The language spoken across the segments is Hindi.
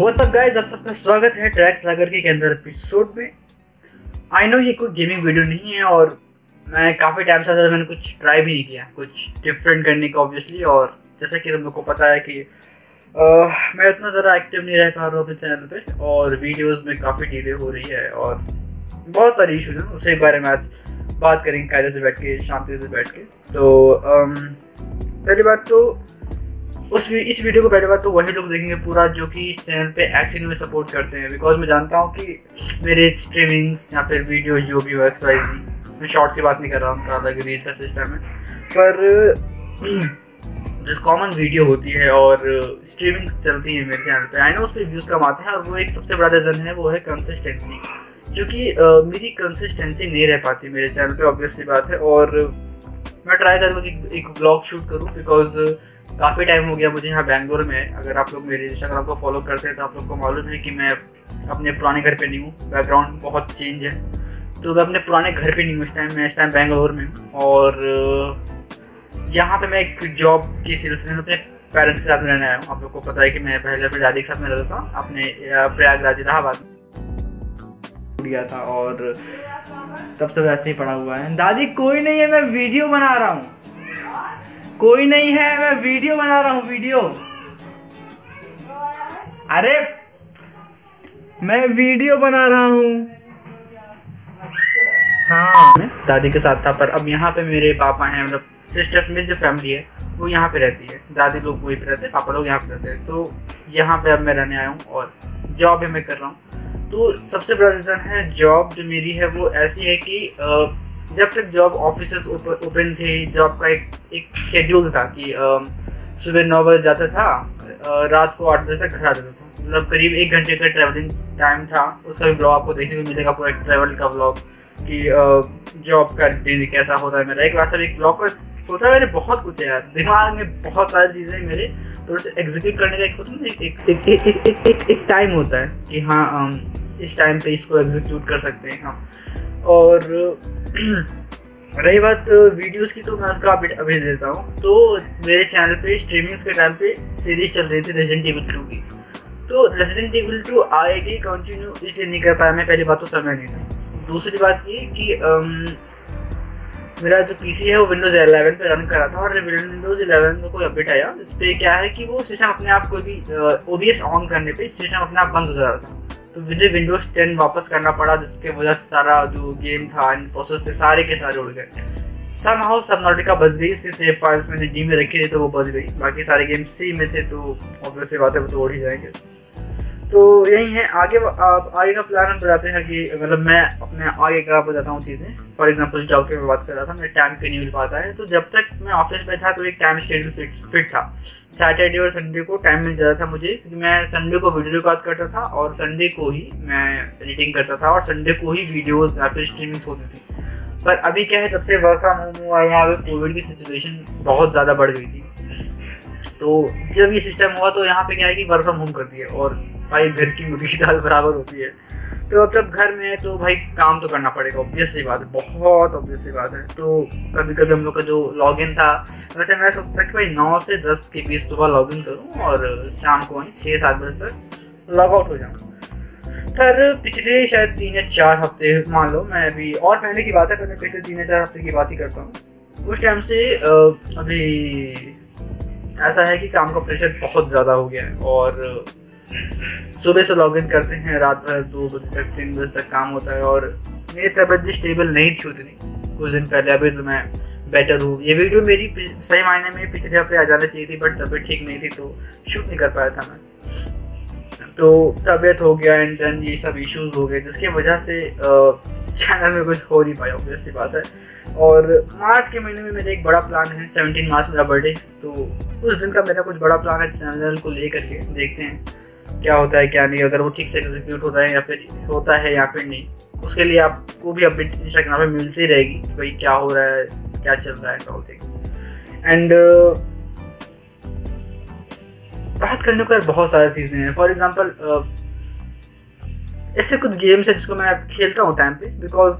व्हाट्सअप गाइस आप सबका स्वागत है ट्रैक्स लागर के अंदर एपिसोड में। आई नो ये कोई गेमिंग वीडियो नहीं है और मैं काफ़ी टाइम से मैंने कुछ ट्राई भी नहीं किया। कुछ डिफरेंट करने का ऑब्वियसली और जैसा कि तुम लोग को पता है कि आ, मैं उतना ज़्यादा एक्टिव नहीं रह पा रहा हूँ अपने चैनल पे और वीडियोस में काफ़ी डिले हो रही है और बहुत सारे इशूज हैं। उसी बारे में आज बात करेंगे कायदे से बैठ के शांति से बैठ के। तो पहली बात तो उस इस वीडियो को पहले बात तो वही लोग देखेंगे पूरा जो कि इस चैनल पे एक्चुअली में सपोर्ट करते हैं। बिकॉज़ मैं जानता हूँ कि मेरे स्ट्रीमिंग्स या फिर वीडियो जो भी हो एक्स वाई जी मैं शॉर्ट्स की बात नहीं कर रहा हूँ, उनका अलग रील्स का सिस्टम है। पर, जो कॉमन वीडियो होती है और स्ट्रीमिंग्स चलती है मेरे चैनल पे आई नो उस पर व्यूज़ कम आते हैं और वो एक सबसे बड़ा रीज़न है, वो है कंसिस्टेंसी जो कि मेरी कंसिस्टेंसी नहीं रह पाती मेरे चैनल पे ऑब्वियसली बात है। और मैं ट्राई करूँगा कि एक ब्लॉग शूट करूँ बिकॉज़ काफ़ी टाइम हो गया मुझे यहाँ बैंगलोर में। अगर आप लोग मेरे इंस्टाग्राम को फॉलो करते हैं तो आप लोग को मालूम है कि मैं अपने पुराने घर पे नहीं हूँ। बैकग्राउंड बहुत चेंज है। तो मैं अपने पुराने घर पे नहीं हूँ इस टाइम मैं इस टाइम बैंगलोर में और यहाँ पे मैं एक जॉब के सिलसिले में अपने पेरेंट्स के साथ रहने आया हूँ। आप लोग को पता है कि मैं पहले अपने दादी के साथ में रहता था, अपने प्रयागराज, इलाहाबाद गया था और तब से वैसे ही पड़ा हुआ है। दादी कोई नहीं है, मैं वीडियो बना रहा हूँ। कोई नहीं है, मैं वीडियो बना रहा हूँ, वीडियो। अरे, मैं वीडियो बना रहा हूँ। हाँ। मैं दादी के साथ था, पर अब यहाँ पे मेरे पापा हैं मतलब सिस्टर्स मेरी जो फैमिली है, वो यहाँ पे रहती है। दादी लोग वहीं पे रहते हैं, पापा लोग यहाँ पे रहते हैं। तो यहाँ पे अब मैं रहने आया हूँ और जॉब भी मैं कर रहा हूँ। तो सबसे बड़ा रीज़न है जॉब जो मेरी है, वो ऐसी है कि जब तक जॉब ऑफ़िस ओपन थे जॉब का एक एक शेड्यूल था कि सुबह नौ बजे जाता था रात को आठ बजे तक घर आ जाता था। मतलब करीब एक घंटे का ट्रैवलिंग टाइम था, उसका भी ब्लॉग आपको देखने को मिलेगा, पूरा ट्रैवल का ब्लॉग कि जॉब का दिन कैसा होता है मेरा। एक वैसा एक ब्लॉग का सोचा मैंने बहुत कुछ है यार। दिमाग में बहुत सारी चीज़ें मेरे तो उसे एग्जीक्यूट करने का एक होता है एक एक टाइम होता है कि हाँ इस टाइम पे इसको एग्जीक्यूट कर सकते हैं। हम और रही बात वीडियोस की तो मैं उसका अपडेट अभी देता हूँ। तो मेरे चैनल पे स्ट्रीमिंग्स के टाइम पे सीरीज़ चल रही थी रेजिडेंट टेबल टू की। तो रेजिडेंट टेबल टू आएगी कंटिन्यू इसलिए नहीं कर पाया मैं पहली बात तो समय नहीं था। दूसरी बात ये कि अम, मेरा जो पीसी है वो विंडोज़ 11 पे रन कर था और विंडोज़ 11 में कोई अपडेट आया। इस पर क्या है कि वो सिस्टम अपने आप कोई भी ओबीएस ऑन करने पे सिस्टम अपने आप बंद हो जा रहा था। तो मुझे विंडोज़ टेन वापस करना पड़ा, जिसके वजह से सारा जो गेम था प्रोसेस थे, सारे के सारे उड़ गए। सम हाउ सब नॉटिका बच गई, उसके सेव फाइल्स मैंने डी में रखी थी तो वो बच गई। बाकी सारे गेम सी में थे तो ऑब्वियसली बात वो तो उड़ ही जाएँगे। तो यही है, आगे आप, आगे का प्लान हम बताते हैं कि मतलब मैं अपने आगे का बताता हूँ चीज़ें। फॉर एग्ज़ाम्पल जॉब की मैं बात कर रहा था मेरे टाइम के नहीं मिल पाता है तो जब तक मैं ऑफ़िस में था तो एक टाइम शेड्यूल फिट फिट था। सैटरडे और संडे को टाइम मिल जाता था मुझे, क्योंकि मैं संडे को वीडियो रिकॉर्ड करता था, और संडे को ही मैं एडिटिंग करता था, और संडे को ही वीडियोज़ या फिर स्ट्रीमिंग्स होती थी। पर अभी क्या है, जब से वर्क फ्रॉम होम हुआ, यहाँ पे कोविड की सिचुएशन बहुत ज़्यादा बढ़ गई थी। तो जब ये सिस्टम हुआ तो यहाँ पे क्या है कि वर्क फ्रॉम होम कर दिया और भाई घर की मुर्गी की दाल बराबर होती है। तो अब जब घर में है तो भाई काम तो करना पड़ेगा ऑब्वियस सी बात है, बहुत ऑब्वियस सी बात है। तो कभी कभी हम लोग का जो लॉगिन था, वैसे मैं सोचता था कि भाई नौ से दस के बीच सुबह लॉगिन करूँ और शाम को वहीं छः सात बजे तक लॉग आउट हो जाऊँ। पर पिछले शायद तीन या चार हफ़्ते, मान लो मैं अभी और पहले की बात है मैं पिछले तीन या चार हफ़्ते की बात ही करता हूँ। उस टाइम से अभी ऐसा है कि काम का प्रेशर बहुत ज़्यादा हो गया है और सुबह से लॉग इन करते हैं, रात भर दो बजे तक, तीन बजे तक काम होता है और मेरी तबीयत भी स्टेबल नहीं थी उतनी, कुछ दिन पहले। अभी तो मैं बेटर हूँ। ये वीडियो मेरी सही मायने में पिछले हफ़्ते आ जानी चाहिए थी बट तबीयत ठीक नहीं थी तो शूट नहीं कर पाया था मैं। तो तबीयत हो गया एंड देन ये सब इश्यूज़ हो गए, जिसकी वजह से चैनल में कुछ हो नहीं पाया ऑब्वियस सी बात है। और मार्च के महीने में मेरा एक बड़ा प्लान है सेवनटीन मार्च मेरा बर्थडे तो उस दिन का मेरा कुछ बड़ा प्लान है चैनल को लेकर के देखते हैं। क्या होता है क्या नहीं अगर वो ठीक से एग्जीक्यूट होता है या फिर होता है या फिर नहीं उसके लिए आपको भी अपडेट इंस्टाग्राम पे मिलती रहेगी कि भाई क्या हो रहा है क्या चल रहा है ऑल थिंग्स एंड बात करने को बहुत सारी चीज़ें हैं। फॉर एग्ज़ाम्पल uh, ऐसे कुछ गेम्स है जिसको मैं खेलता हूँ टाइम पे बिकॉज़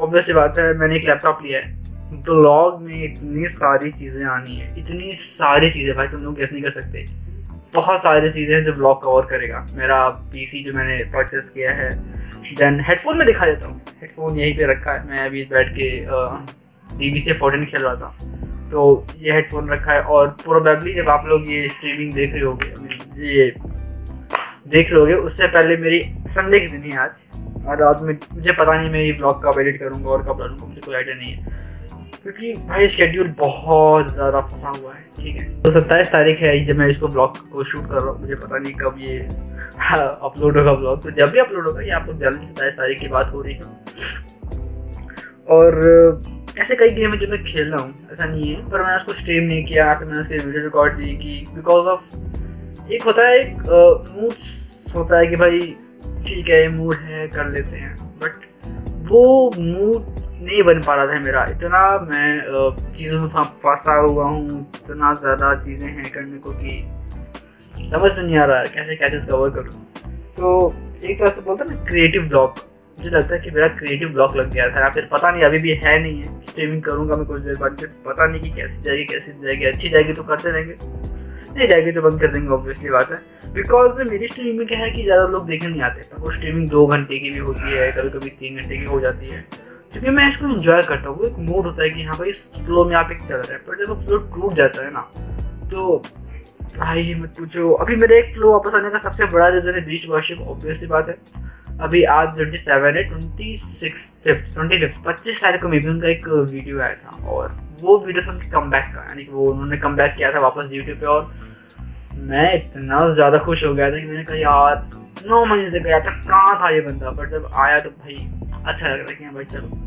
ऑब्वियसली बात है मैंने एक लैपटॉप लिया है। ब्लॉग में इतनी सारी चीज़ें आनी है इतनी सारी चीज़ें भाई तुम लोग गेस नहीं कर सकते। बहुत सारी चीज़ें हैं जो ब्लॉग कवर करेगा। मेरा पीसी जो मैंने परचेस किया है देन हेडफोन में दिखा देता हूँ। हेडफोन यहीं पे रखा है। मैं अभी बैठ के टी वी से फोर्टीन खेल रहा था। तो ये हेडफोन रखा है और प्रोबेबली जब आप लोग ये स्ट्रीमिंग देख रहे होगे ये देख रहे लोगे उससे पहले मेरी संडे की दिन है आज। और आज में मुझे पता नहीं मैं ये ब्लॉग कब एडिट करूँगा और कब डालूँगा मुझे कोई आइडिया नहीं है। क्योंकि भाई शेड्यूल बहुत ज़्यादा फंसा हुआ है, ठीक है? तो सत्ताईस तारीख है, जब मैं इसको ब्लॉग को शूट कर रहा हूँ, मुझे पता नहीं कब ये अपलोड होगा ब्लॉग तो जब भी अपलोड होगा, ये आप लोग जल्दी सत्ताईस तारीख की बात हो रही है। और ऐसे कई गेम है जो मैं खेल रहा हूँ, ऐसा नहीं है, पर मैंने उसको स्ट्रीम नहीं किया, फिर मैंने उसकी वीडियो रिकॉर्ड नहीं की बिकॉज़ ऑफ़ एक होता है, एक मूड होता है कि भाई, ठीक है मूड है, कर लेते हैं बट वो मूड नहीं बन पा रहा था मेरा। इतना मैं चीज़ों में फंसा हुआ हूँ, इतना ज़्यादा चीज़ें हैं करने को कि समझ में नहीं आ रहा है कैसे कैसे उसका वर्क करूँ। तो एक तरह से बोलते ना क्रिएटिव ब्लॉक मुझे लगता है कि मेरा क्रिएटिव ब्लॉक लग गया था। या फिर पता नहीं, अभी भी है नहीं है। स्ट्रीमिंग करूँगा मैं कुछ देर बाद फिर पता नहीं कि कैसी जाएगी कैसी जाएगी। अच्छी जाएगी तो करते रहेंगे। नहीं जाएगी तो बंद कर देंगे ऑब्वियसली बात है। बिकॉज़ मेरी स्ट्रीमिंग क्या है कि ज़्यादा लोग देखने नहीं आते। वो स्ट्रीमिंग दो घंटे की भी होती है कभी कभी तीन घंटे की हो जाती है। क्योंकि मैं इसको इन्जॉय करता हूँ, वो एक मूड होता है कि हाँ भाई इस फ्लो में आप एक चल रहे हैं, पर जब फ्लो टूट जाता है ना तो भाई, मत पूछो। अभी मेरे एक फ्लो वापस आने का सबसे बड़ा रीज़न है बीच वर्शिप ऑब्वियसली बात है। अभी आज ट्वेंटी सेवन है twenty six fifth twenty fifth पच्चीस तारीख को मे भी उनका एक वीडियो आया था, और वो वीडियो उनके कम बैक का, यानी कि वो उन्होंने कम बैक किया था वापस यूट्यूब पे, और मैं इतना ज़्यादा खुश हो गया था कि मैंने कहा, यार, नौ महीने से गया था, कहाँ था ये बंदा? बट जब आया तो भाई अच्छा लग रहा है कि हाँ भाई, चलो।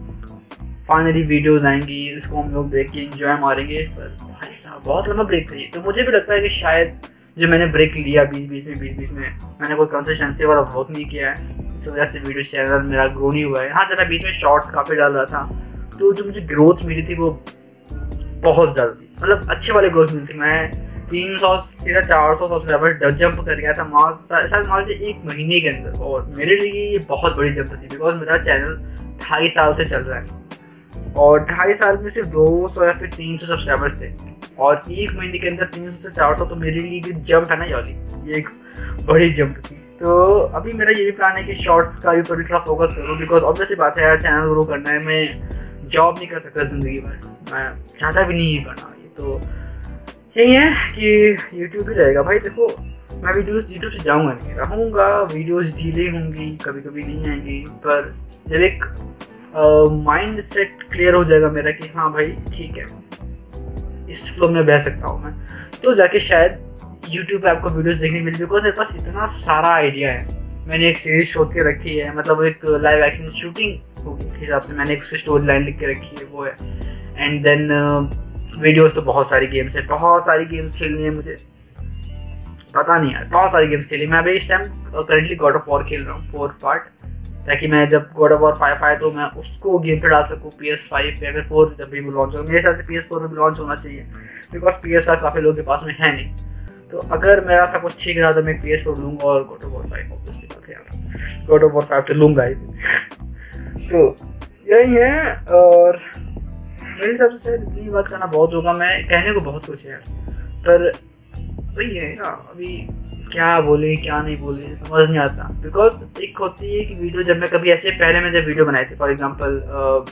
फाइनली वीडियोस आएँगी, इसको हम लोग देख के इंजॉय मारेंगे, पर भाई साहब, बहुत लंबा ब्रेक था ये। तो मुझे भी लगता है कि शायद जो मैंने ब्रेक लिया बीच बीच में, बीच बीच में, मैंने कोई कंसिस्टेंसी वाला वर्क नहीं किया है। इस वजह से वीडियो चैनल मेरा ग्रो नहीं हुआ है। हाँ जब मैं बीच में शॉर्ट्स काफ़ी डाल रहा था तो जो मुझे ग्रोथ मिली थी वो बहुत ज़्यादा थी। मतलब अच्छे वाले ग्रोथ मिली थी। मैं तीन सौ सीधा चार सौ सब्सक्राइबर जंप कर गया था माँ शायद लीजिए एक महीने के अंदर। और मेरे लिए ये बहुत बड़ी जंप थी बिकॉज़ मेरा चैनल ढाई साल से चल रहा है। और ढाई साल में सिर्फ़ दो सौ या फिर तीन सौ सब्सक्राइबर्स थे। और एक महीने के अंदर तीन सौ से चार सौ तो मेरे लिए जो जंप है ना यॉली ये एक बड़ी जंप थी। तो अभी मेरा ये भी प्लान है कि शॉर्ट्स का भी पर थोड़ा फोकस करूँ बिकॉज़ ऑब्वियसली बात है यार चैनल ग्रो करना है, मैं जॉब नहीं कर सकता ज़िंदगी भर। मैं चाहता भी नहीं करना, ये तो यही है कि यूट्यूब ही रहेगा। भाई देखो, मैं वीडियोस यूट्यूब से जाऊँगा नहीं, रहूँगा। वीडियोस डिले होंगी कभी कभी नहीं आएँगी, पर जब एक माइंड सेट क्लियर हो जाएगा मेरा कि हाँ भाई, ठीक है। इस फ्लो में बह सकता हूँ मैं। तो जाके शायद यूट्यूब पे आपको वीडियोस देखने मिल बिकॉज़ मेरे पास इतना सारा आइडिया है। मैंने एक सीरीज़ सोच के रखी है मतलब एक लाइव एक्शन शूटिंग के हिसाब से मैंने एक स्टोरी लाइन लिख के रखी है, वो है। एंड देन वीडियोस तो बहुत सारी गेम्स है, बहुत सारी गेम्स खेलनी है मुझे। पता नहीं यार, बहुत सारी गेम्स खेली। मैं अभी इस time currently God of War खेल रहा हूँ फोर्थ पार्ट ताकि मैं जब गॉड ऑफ़ वॉर फाइव आए तो मैं उसको गेम पे डाल सकूँ पी एस फाइव या फिर फोर जब भी लॉन्च होगा। मेरे हिसाब से पी एस फोर में भी लॉन्च होना चाहिए बिकॉज़ पी एस फाइव काफ़ी लोगों के पास में है नहीं। तो अगर मेरा सब कुछ ठीक रहा तो मैं पी एस फोर लूँगा और God of War five obviously God of War five तो लूँगा ही। तो यही है, और मेरे हिसाब से शायद इतनी बात करना बहुत होगा। मैं कहने को बहुत कुछ है यार, पर वही है ना अभी क्या बोले, क्या नहीं बोले, समझ नहीं आता। बिकॉज़ एक होती है कि वीडियो जब मैं कभी ऐसे, पहले मैं जब वीडियो बनाई थी for example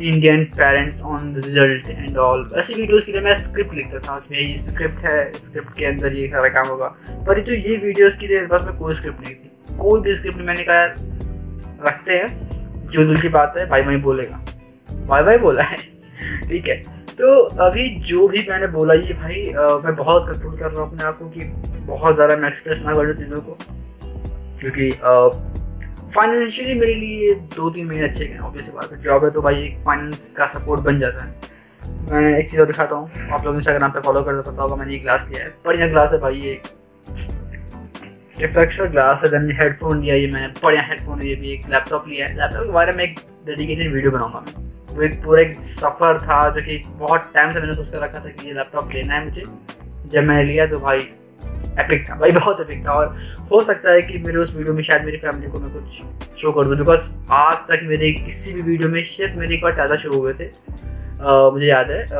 Indian parents on result and all ऐसी वीडियोज़ के लिए मैं स्क्रिप्ट लिखता था कि ये स्क्रिप्ट है स्क्रिप्ट के अंदर ये सारा काम होगा। पर जो ये वीडियोज़ के लिए मेरे पास में कोई स्क्रिप्ट नहीं थी। कोई भी स्क्रिप्ट मैंने कहा, रखते हैं, जो दिल की बात है, भाई भाई बोलेगा। भाई भाई बोला है। ठीक है। तो अभी जो भी मैंने बोला ये भाई आ, मैं बहुत कंट्रोल कर रहा हूँ अपने आप को कि बहुत ज़्यादा मैं एक्सप्रेस ना करूँ चीज़ों को। क्योंकि फाइनेंशियली मेरे लिए दो तीन महीने अच्छे गए ऑब्वियस बात है। जॉब है तो भाई एक फाइनेंस का सपोर्ट बन जाता है। मैं एक चीज़ और दिखाता हूँ। आप लोग इंस्टाग्राम पे फॉलो कर पता होगा मैंने ये ग्लास लिया है। बढ़िया ग्लास है भाई ये। रिफ्लेक्शन ग्लास है देन हेडफोन लिया ये मैंने। बढ़िया हेडफोन ये भी एक लैपटॉप लिया है। लैपटॉप के बारे में एक डेडिकेटेड वीडियो बनाऊँगा मैं। वो एक पूरा एक सफ़र था जो कि बहुत टाइम से मैंने सोच कर रखा था कि ये लैपटॉप लेना है मुझे। जब मैंने लिया तो भाई एपिक था भाई बहुत एपिक था। और हो सकता है कि मेरे उस वीडियो में शायद मेरी फैमिली को मैं कुछ शो कर दूँ बिकॉज़ आज तक मेरे किसी भी वीडियो में सिर्फ़ मेरे एक बार ज़्यादा शो हुए थे। uh, मुझे याद है आ,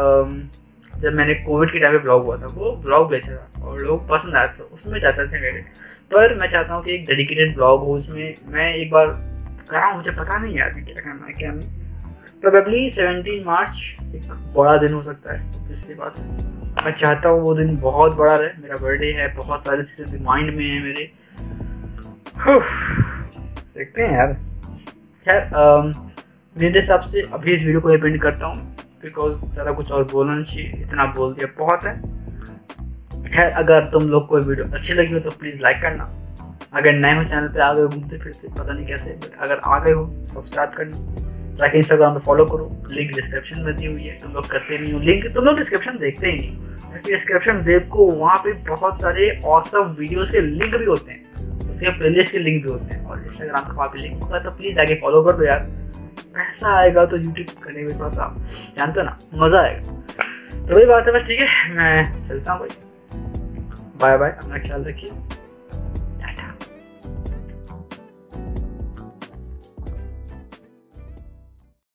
जब मैंने कोविड के टाइम पे ब्लॉग हुआ था वो ब्लॉग बेचा था और लोग पसंद आया था उसमें जाते थे मेरे। पर मैं चाहता हूँ कि एक डेडिकेटेड ब्लॉग हो उसमें मैं एक बार करा मुझे पता नहीं यार क्या करना है क्या नहीं। प्रोबेबली सेवनटीन मार्च एक बड़ा दिन हो सकता है इससे बात मैं चाहता हूँ वो दिन बहुत बड़ा रहे, मेरा बर्थडे है, बहुत सारी चीज़ें माइंड में है मेरे। देखते हैं यार। खैर मेरे हिसाब से अभी इस वीडियो को एपेंड करता हूँ बिकॉज़ ज़्यादा कुछ और बोलना नहीं चाहिए, इतना बोल दिया बहुत है। खैर, अगर तुम लोग को वीडियो अच्छी लगी हो तो प्लीज़ लाइक करना। अगर नए हो चैनल पे आ गए हो घूमते फिरते, पता नहीं कैसे अगर आ गए हो सब्सक्राइब करना। ताकि इंस्टाग्राम पे फॉलो करो लिंक डिस्क्रिप्शन में दी हुई है, तुम लोग करते नहीं हो। लिंक तुम लोग डिस्क्रिप्शन देखते ही नहीं क्योंकि डिस्क्रिप्शन देखो वहाँ पे बहुत सारे औसम वीडियोस के लिंक भी होते हैं। उसके प्लेलिस्ट के लिंक भी होते हैं। और इंस्टाग्राम का वहाँ पे लिंक होगा तो प्लीज़ आगे फॉलो कर दो यार। पैसा आएगा तो यूट्यूब करने में थोड़ा सा, जानते हो ना, मज़ा आएगा। तो वही बात है बस, ठीक है? मैं चलता हूँ भाई। बाय बाय अपना ख्याल रखिए।